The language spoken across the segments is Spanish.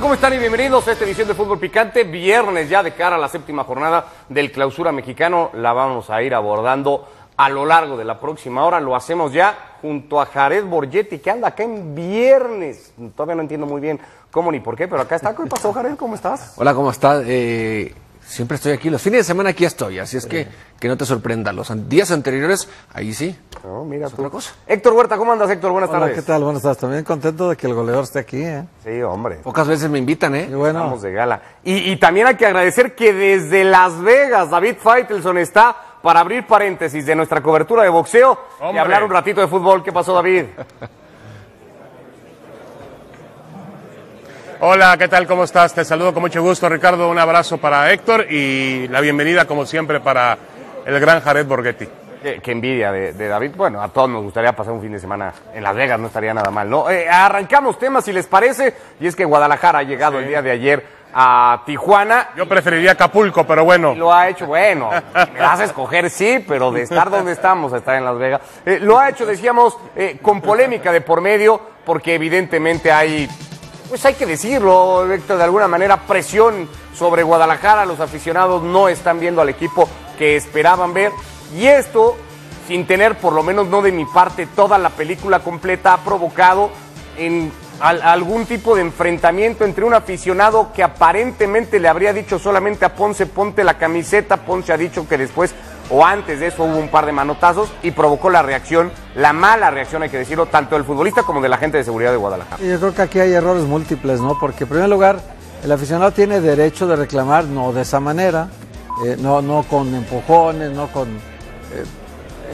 ¿Cómo están? Y bienvenidos a esta edición de Fútbol Picante. Viernes ya de cara a la séptima jornada del Clausura Mexicano. La vamos a ir abordando a lo largo de la próxima hora. Lo hacemos ya junto a Jared Borgetti, que anda acá en viernes. Todavía no entiendo muy bien cómo ni por qué, pero acá está. ¿Qué pasó, Jared? ¿Cómo estás? Hola, ¿cómo estás? Eh, siempre estoy aquí. Los fines de semana aquí estoy, así es que que no te sorprenda. Los an- días anteriores, ahí sí. No, mira Es tú. otra cosa. Héctor Huerta, ¿cómo andas, Héctor? Buenas Hola, tardes. ¿qué tal? Buenas tardes. También contento de que el goleador esté aquí, ¿eh? Sí, hombre. Pocas veces me invitan, Y ¿eh? bueno, Estamos de gala. Y, y también hay que agradecer que desde Las Vegas David Faitelson está para abrir paréntesis de nuestra cobertura de boxeo y Hombre. hablar un ratito de fútbol. ¿Qué pasó, David? Hola, ¿qué tal? ¿Cómo estás? Te saludo con mucho gusto, Ricardo. Un abrazo para Héctor y la bienvenida, como siempre, para el gran Jared Borghetti. Qué, qué envidia de, de David. Bueno, a todos nos gustaría pasar un fin de semana en Las Vegas, no estaría nada mal, ¿no? Eh, arrancamos temas, si les parece, y es que Guadalajara ha llegado el día de ayer a Tijuana. Yo preferiría Acapulco, pero bueno. Lo ha hecho, bueno, me vas a escoger, sí, pero de estar donde estamos, a estar en Las Vegas. Eh, lo ha hecho, decíamos, eh, con polémica de por medio, porque evidentemente hay, pues hay que decirlo, Héctor, de alguna manera, presión sobre Guadalajara. Los aficionados no están viendo al equipo que esperaban ver. Y esto, sin tener, por lo menos no de mi parte, toda la película completa, ha provocado en al- algún tipo de enfrentamiento entre un aficionado que aparentemente le habría dicho solamente a Ponce, ponte la camiseta, Ponce ha dicho que después o antes de eso hubo un par de manotazos y provocó la reacción, la mala reacción hay que decirlo, tanto del futbolista como de la gente de seguridad de Guadalajara. yo creo que aquí hay errores múltiples, ¿no? Porque en primer lugar, el aficionado tiene derecho de reclamar, no de esa manera, eh, no, no con empujones, no con... eh,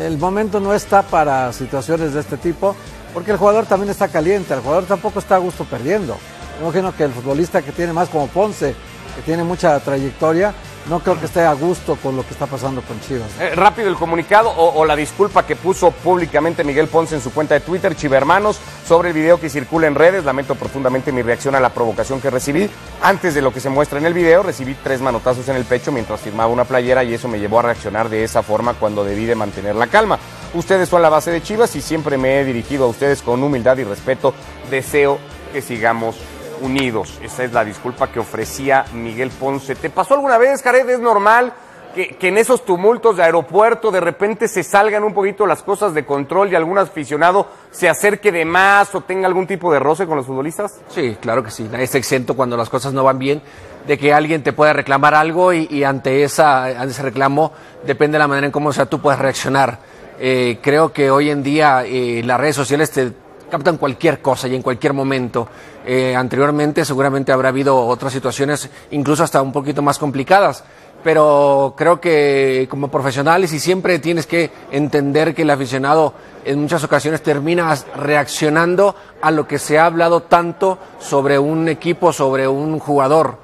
el momento no está para situaciones de este tipo, porque el jugador también está caliente, el jugador tampoco está a gusto perdiendo. Imagino que el futbolista que tiene más como Ponce, que tiene mucha trayectoria, no creo que esté a gusto con lo que está pasando con Chivas. Eh, rápido el comunicado o, o la disculpa que puso públicamente Miguel Ponce en su cuenta de Twitter, Chivermanos, sobre el video que circula en redes. Lamento profundamente mi reacción a la provocación que recibí. Antes de lo que se muestra en el video, recibí tres manotazos en el pecho mientras firmaba una playera y eso me llevó a reaccionar de esa forma cuando debí de mantener la calma. Ustedes son la base de Chivas y siempre me he dirigido a ustedes con humildad y respeto. Deseo que sigamos unidos. Esa es la disculpa que ofrecía Miguel Ponce. ¿Te pasó alguna vez, Jared? ¿Es normal que, que en esos tumultos de aeropuerto de repente se salgan un poquito las cosas de control y algún aficionado se acerque de más o tenga algún tipo de roce con los futbolistas? Sí, claro que sí. Nadie está exento cuando las cosas no van bien de que alguien te pueda reclamar algo y, ante, esa, ante ese reclamo depende de la manera en cómo sea, tú puedas reaccionar. Eh, creo que hoy en día eh, las redes sociales te captan cualquier cosa y en cualquier momento. Eh, anteriormente seguramente habrá habido otras situaciones, incluso hasta un poquito más complicadas. Pero creo que como profesionales y siempre tienes que entender que el aficionado en muchas ocasiones termina reaccionando a lo que se ha hablado tanto sobre un equipo, sobre un jugador.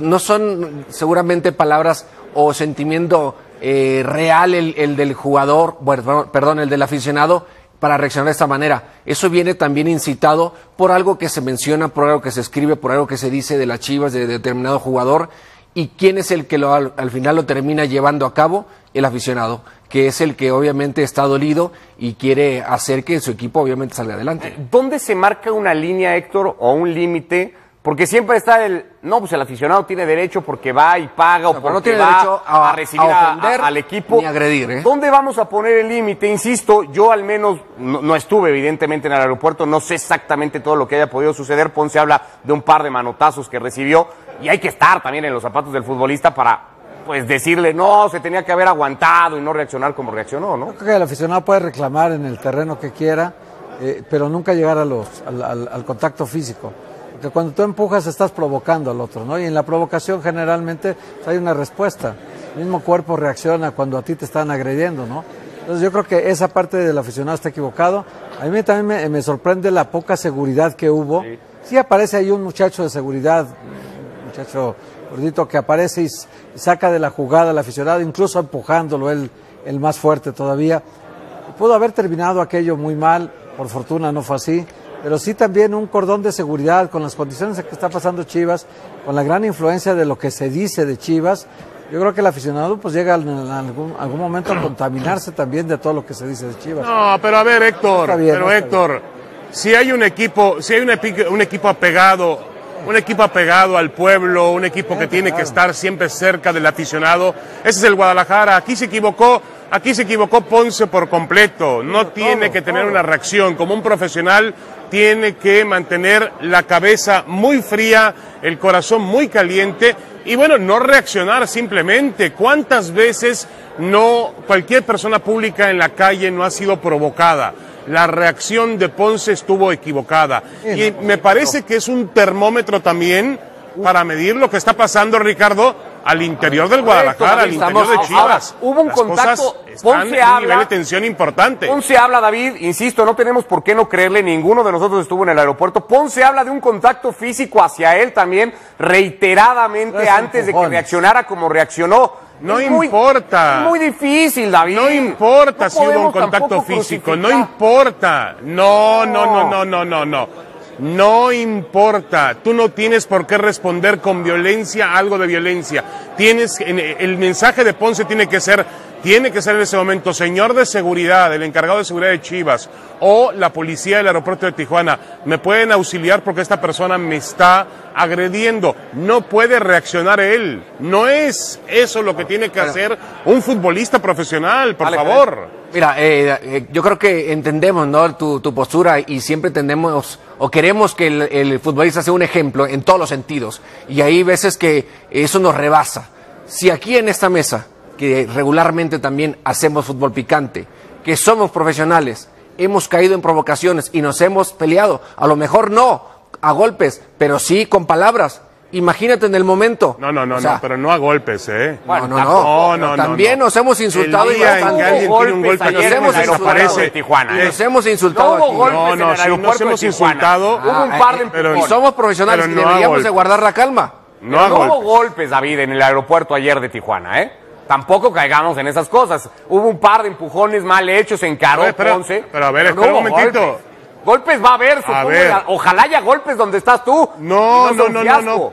No son seguramente palabras o sentimiento eh, real el, el del jugador, bueno, perdón, el del aficionado para reaccionar de esta manera. Eso viene también incitado por algo que se menciona, por algo que se escribe, por algo que se dice de las chivas de determinado jugador. ¿Y quién es el que lo, al, al final lo termina llevando a cabo? El aficionado, que es el que obviamente está dolido y quiere hacer que su equipo obviamente salga adelante. ¿Dónde se marca una línea, Héctor, o un límite? Porque siempre está el, no, pues el aficionado tiene derecho porque va y paga o No, porque no tiene va derecho a- recibir a a- ofender a- al equipo. ni agredir, ¿eh? ¿Dónde vamos a poner el límite? Insisto, yo al menos no, no estuve evidentemente en el aeropuerto, no sé exactamente todo lo que haya podido suceder. Ponce habla de un par de manotazos que recibió y hay que estar también en los zapatos del futbolista para pues decirle, no, se tenía que haber aguantado y no reaccionar como reaccionó, ¿no? Yo creo que el aficionado puede reclamar en el terreno que quiera, eh, pero nunca llegar a los, al, al- al contacto físico. Porque cuando tú empujas estás provocando al otro, ¿no? Y en la provocación generalmente pues, hay una respuesta. El mismo cuerpo reacciona cuando a ti te están agrediendo, ¿no? Entonces yo creo que esa parte del aficionado está equivocado. A mí también me, me sorprende la poca seguridad que hubo. Sí. aparece ahí un muchacho de seguridad, un muchacho gordito que aparece y saca de la jugada al aficionado, incluso empujándolo, él el más fuerte todavía. Pudo haber terminado aquello muy mal, por fortuna no fue así, pero sí también un cordón de seguridad con las condiciones en que está pasando Chivas, con la gran influencia de lo que se dice de Chivas. Yo creo que el aficionado pues llega en algún, algún momento a contaminarse también de todo lo que se dice de Chivas. No, pero a ver, Héctor, bien, pero Héctor, si hay un equipo, si hay un, epi- un equipo apegado un equipo apegado al pueblo, un equipo que tiene que estar siempre cerca del aficionado. Ese es el Guadalajara. Aquí se equivocó, aquí se equivocó Ponce por completo. No tiene que tener una reacción. Como un profesional, tiene que mantener la cabeza muy fría, el corazón muy caliente y bueno, no reaccionar simplemente. ¿Cuántas veces no cualquier persona pública en la calle no ha sido provocada? la reacción de Ponce estuvo equivocada. Y me parece que es un termómetro también para medir lo que está pasando, Ricardo, al interior del Guadalajara, al interior de Chivas. hubo un Las contacto, Ponce un habla- nivel de tensión importante. Ponce habla, David, insisto, no tenemos por qué no creerle, ninguno de nosotros estuvo en el aeropuerto. Ponce habla de un contacto físico hacia él también reiteradamente antes de que reaccionara como reaccionó. No Es muy- importa. es muy difícil, David. No importa No si hubo un contacto físico, no importa. No, no, no, no, no, no, no. No importa. Tú no tienes por qué responder con violencia a algo de violencia. Tienes en- el mensaje de Ponce tiene que ser tiene que ser en ese momento señor de seguridad, el encargado de seguridad de Chivas o la policía del aeropuerto de Tijuana. Me pueden auxiliar porque esta persona me está agrediendo. No puede reaccionar él. No es eso lo que tiene que hacer un futbolista profesional, por favor. Mira, eh, eh, yo creo que entendemos ¿no? tu, tu postura y siempre entendemos o queremos que el, el futbolista sea un ejemplo en todos los sentidos. Y hay veces que eso nos rebasa. Si aquí en esta mesa, que regularmente también hacemos fútbol picante, que somos profesionales, hemos caído en provocaciones y nos hemos peleado, a lo mejor no a golpes, pero sí con palabras. Imagínate en el momento. No, no, no, O sea, no, pero no a golpes, ¿eh? no, no, no. no, no, También no. nos hemos insultado El y en bastante. que alguien Hubo tiene un golpes golpe en el aeropuerto desaparece. de Tijuana. Y nos hemos insultado No hubo aquí. golpes No, en no, aeropuerto nos hemos insultado. Hubo un Ah, par de eh, pero- y somos profesionales Pero y no a deberíamos de golpes. guardar la calma. No a no hubo golpes. golpes, David, en el aeropuerto ayer de Tijuana, ¿eh? Tampoco caigamos en esas cosas. Hubo un par de empujones mal hechos, A ver, pero- Ponce. pero a ver, no espera un momentito. Golpes. Golpes va a haber, supongo. ver. y Ojalá haya golpes donde estás tú. No, no, no, no, no.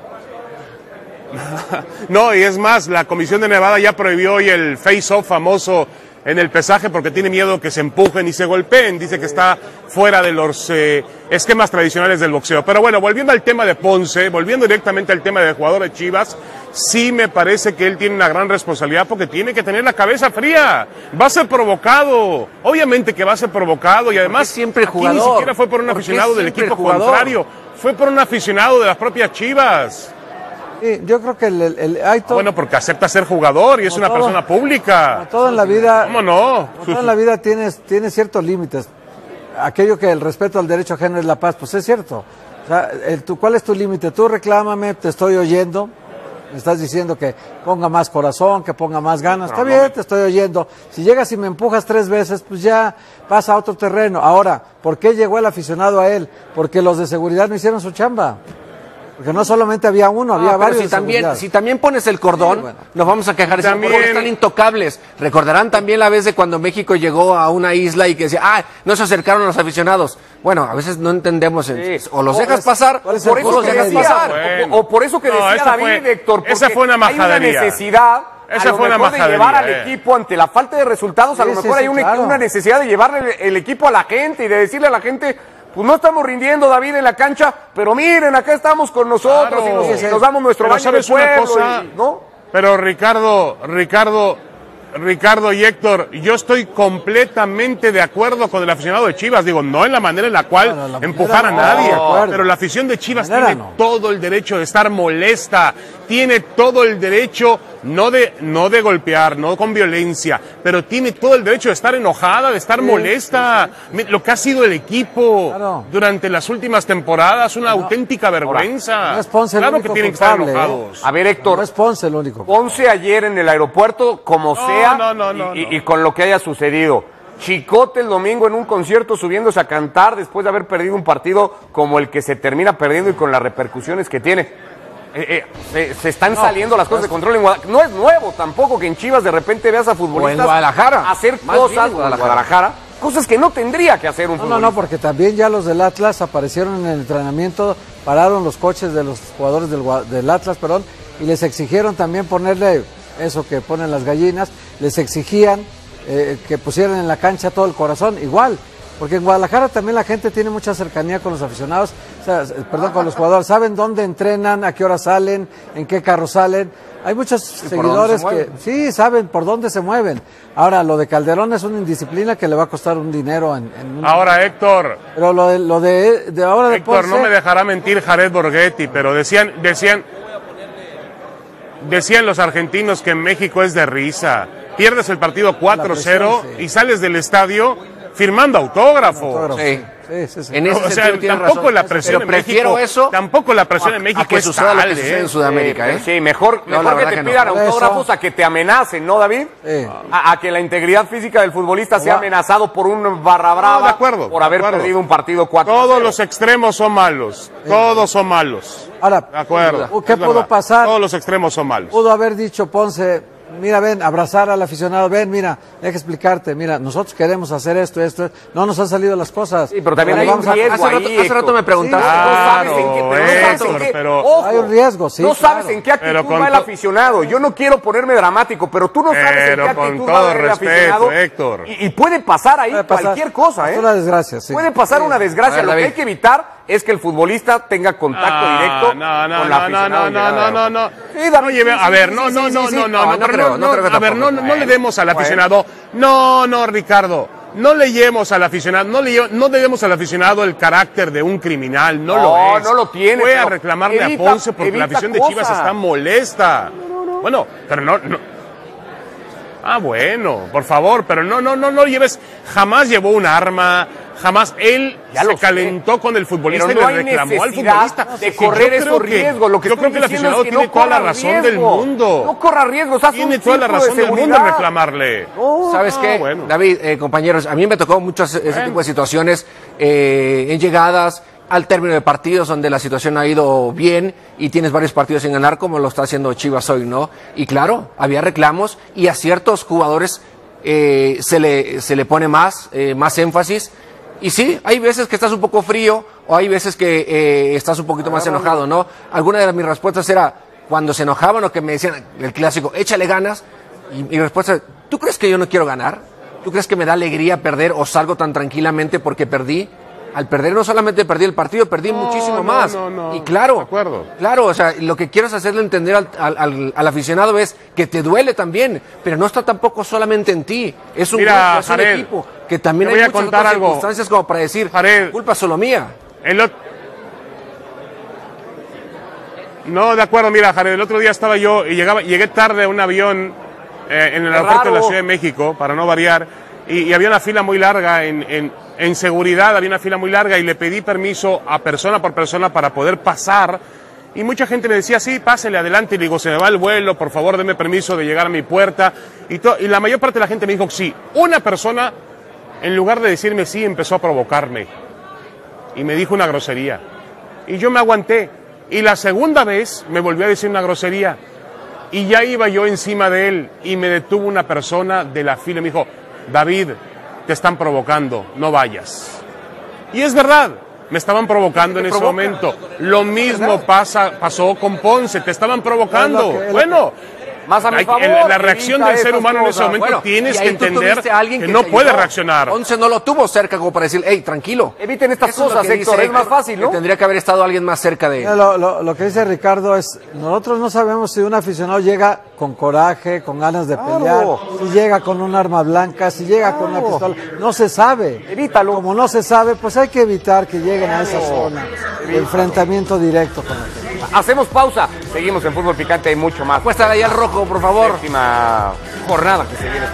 No, y es más, la Comisión de Nevada ya prohibió hoy el face-off famoso en el pesaje porque tiene miedo que se empujen y se golpeen. Dice que está fuera de los eh, esquemas tradicionales del boxeo. Pero bueno, volviendo al tema de Ponce, volviendo directamente al tema del jugador de Chivas, sí me parece que él tiene una gran responsabilidad porque tiene que tener la cabeza fría. Va a ser provocado. Obviamente que va a ser provocado y además siempre aquí jugador? ni siquiera fue por un ¿Por qué aficionado del equipo contrario, fue por un aficionado de las propias Chivas. Sí, yo creo que el, el- el- hay todo, Bueno, porque acepta ser jugador y es una todo. persona pública. como todo en la vida. ¿Cómo no? como todo en la vida tienes, tienes ciertos límites. Aquello que el respeto al derecho ajeno es la paz, pues es cierto. O sea, el, tu- ¿cuál es tu límite? Tú reclámame, te estoy oyendo. Me estás diciendo que ponga más corazón, que ponga más ganas. Está bien, te estoy oyendo. Si llegas y me empujas tres veces, pues ya pasa a otro terreno. Ahora, ¿por qué llegó el aficionado a él? Porque los de seguridad no hicieron su chamba. Porque no solamente había uno, había Ah, pero varios. si de también, si también pones el cordón, Sí, bueno. nos vamos a quejar. También... Porque están intocables. Recordarán también la vez de cuando México llegó a una isla y que decía, ah, no se acercaron a los aficionados. Bueno, a veces no entendemos. el- Sí. O los O dejas es- pasar, ¿cuál es o el por eso los dejas decía, pasar. Bueno. o, o por eso que No, decía esa David, fue- Héctor, porque esa fue una hay una majadería. necesidad Esa a lo fue una mejor de majadería, llevar al eh. equipo ante la falta de resultados, a lo mejor sí, hay una, claro. una necesidad de llevarle el, el equipo a la gente y de decirle a la gente, pues no estamos rindiendo David en la cancha, pero miren, acá estamos con nosotros Claro. y, nos, y damos nuestro Pero baño ¿sabes de una pueblo, cosa? y- ¿no? Pero Ricardo, Ricardo, Ricardo y Héctor, yo estoy completamente de acuerdo con el aficionado de Chivas. Digo, no en la manera en la cual la empujar a no, nadie, pero la afición de Chivas tiene no. todo el derecho de estar molesta, tiene todo el derecho no de no de golpear, no con violencia, pero tiene todo el derecho de estar enojada, de estar molesta. Lo que ha sido el equipo Claro. durante las últimas temporadas, una auténtica vergüenza. no es Ponce el claro único que tienen que estar ¿eh? enojados. A ver, Héctor, No es Ponce el único. Ponce ayer en el aeropuerto, como No, sea, no, no, no, y, no. y- y con lo que haya sucedido. Chicote el domingo en un concierto subiéndose a cantar después de haber perdido un partido como el que se termina perdiendo y con las repercusiones que tiene. Eh, eh, se, se están saliendo las cosas de control en Guadalajara. No es nuevo tampoco que en Chivas de repente veas a futbolistas Guadalajara. hacer Más cosas en en Guadalajara. Guadalajara, cosas que no tendría que hacer un No, no, futbolista. no, porque también ya los del Atlas aparecieron en el entrenamiento, pararon los coches de los jugadores del, del Atlas, perdón, y les exigieron también ponerle eso que ponen las gallinas, les exigían eh, que pusieran en la cancha todo el corazón, igual. Porque en Guadalajara también la gente tiene mucha cercanía con los aficionados, o sea, perdón, con los jugadores. Saben dónde entrenan, a qué hora salen, en qué carro salen. Hay muchos seguidores que sí saben por dónde se mueven. Ahora, lo de Calderón es una indisciplina que le va a costar un dinero en, en un- Ahora, Héctor, Pero lo de, lo de, de ahora de Héctor, no me dejará mentir Jared Borghetti, pero decían, decían, decían los argentinos que en México es de risa. Pierdes el partido 4-0 presión, sí. y sales del estadio firmando autógrafo. Autógrafo, Sí. Sí, sí, sí. En ese o sentido tampoco razón. la presión Pero en prefiero México, eso tampoco la presión en México a que es suceda lo tal, que sucede ¿eh? en Sudamérica, Sí, ¿eh? Sí, mejor, No, la mejor que te que pidan autógrafos a que te amenacen, ¿no, David? A, a que la integridad física del futbolista sea Va- amenazado por un barra brava No, de acuerdo, por de haber acuerdo. perdido un partido 4 Todos los extremos son malos. Todos son malos. Ahora, De acuerdo. ¿qué pudo pasar? Todos los extremos son malos. Pudo haber dicho Ponce, mira, ven, abrazar al aficionado, ven, mira, deja explicarte, mira, nosotros queremos hacer esto, esto, no nos han salido las cosas. Sí, pero también hay un vamos a- riesgo hace rato- ahí, hace rato me preguntaste. Sí, no sabes en qué, Claro, no sabes en Héctor, qué- pero- ojo, Hay un riesgo, sí, No sabes claro. en qué actitud con va el aficionado. Yo no quiero ponerme dramático, pero tú no sabes en qué con actitud todo va ir el respeto, aficionado. Héctor. Y, y puede pasar ahí Puede pasar. cualquier cosa, ¿eh? Es una desgracia, sí. Puede pasar una desgracia. Ver, Lo que hay que evitar es que el futbolista tenga contacto Ah, directo no, no, con el no, no, no, no, no, no. Sí, David, No lleve- a ver, no, no, no, no, no, No, no, no no, no a ver, no, no le demos al aficionado, no, no, Ricardo, no le llevemos al aficionado, no le, no le demos al aficionado el carácter de un criminal, no, No, lo es. no lo tiene, Fue a reclamarle evita- a Ponce porque la afición de Chivas está molesta. Bueno, pero no, no. Ah, bueno, por favor, pero no, no, no, no lleves, jamás llevó un arma, jamás él Ya se lo sé. calentó con el futbolista Pero y no le reclamó al futbolista. de correr esos riesgos. Lo que yo creo que el aficionado es que tiene no toda la razón del mundo. No corra riesgos, haz Tiene un toda la círculo de razón del mundo en reclamarle. ¿Sabes qué? bueno. David, eh, compañeros, a mí me tocó muchas ese tipo de situaciones eh, en llegadas al término de partidos donde la situación ha ido bien y tienes varios partidos sin ganar como lo está haciendo Chivas hoy, ¿no? Y claro, había reclamos y a ciertos jugadores eh, se, le, se le pone más, eh, más énfasis. Y sí, hay veces que estás un poco frío o hay veces que eh, estás un poquito más enojado, ¿no? Alguna de mis respuestas era cuando se enojaban o que me decían el clásico, échale ganas. Y mi respuesta, ¿tú crees que yo no quiero ganar? ¿Tú crees que me da alegría perder o salgo tan tranquilamente porque perdí? Al perder no solamente perdí el partido, perdí muchísimo no, más. no, no. Y claro, De acuerdo. claro, o sea, lo que quiero es hacerle entender al, al- al- al aficionado es que te duele también, pero no está tampoco solamente en ti, es un, Mira, grupo, es un equipo, que también hay voy a muchas contar otras algo. circunstancias como para decir, Jared. culpa solo mía. El No, de acuerdo, mira, Jared, el otro día estaba yo y llegaba, llegué tarde a un avión eh, en el aeropuerto de la. Ciudad de México, para no variar, y, había una fila muy larga en, en- seguridad, había una fila muy larga y le pedí permiso a persona por persona para poder pasar. Y mucha gente me decía, sí, pásele adelante. Y le digo, se me va el vuelo, por favor, deme permiso de llegar a mi puerta. Y, y la mayor parte de la gente me dijo, sí. Una persona, en lugar de decirme sí, empezó a provocarme y me dijo una grosería. Y yo me aguanté. Y la segunda vez me volvió a decir una grosería. Y ya iba yo encima de él y me detuvo una persona de la fila y me dijo, David, te están provocando, no vayas. Y es verdad, me estaban provocando en ese provoca. momento. Lo mismo pasa, pasó con Ponce, te estaban provocando. Es lo que- es lo bueno, Más a mi favor, en la reacción del ser humano en ese cosas. momento Bueno, tienes que entender a alguien que, que no puede ayudó. reaccionar. Once no lo tuvo cerca como para decir, hey, tranquilo. Eviten estas Eso es cosas, que Héctor, dice es más fácil, ¿no? que tendría que haber estado alguien más cerca de Mira, Lo, lo- lo que dice Ricardo es, nosotros no sabemos si un aficionado llega con coraje, con ganas de Claro. pelear, si llega con un arma blanca, si llega con una pistola, no se sabe. Evítalo. Como no se sabe, pues hay que evitar que lleguen a esa zona de enfrentamiento directo con la gente. Hacemos pausa. Seguimos en Fútbol Picante, hay mucho más. Apuesta ahí al rojo, por favor. Última jornada que se viene.